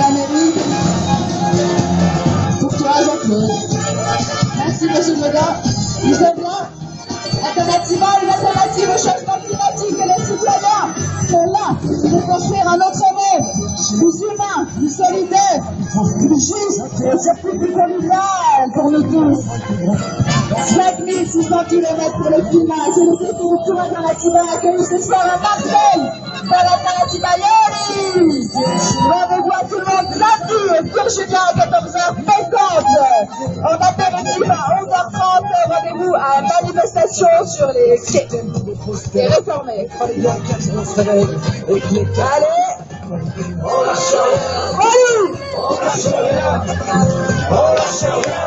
la mairie. Pour toi, Jean-Claude. Merci, monsieur Godin. Vous êtes là une alternative au changement climatique et les citoyens sont là pour construire un autre monde, plus humain, plus solidaire, plus juste et surtout plus convivial pour nous tous. 5600 km pour le climat, c'est le secours pour Alternativa accueilli ce soir à Marseille dans l'Alternativa. Pour Julien à 14h50. En apéritif à 11h30, rendez-vous à manifestation sur les réformés. Allez On rien.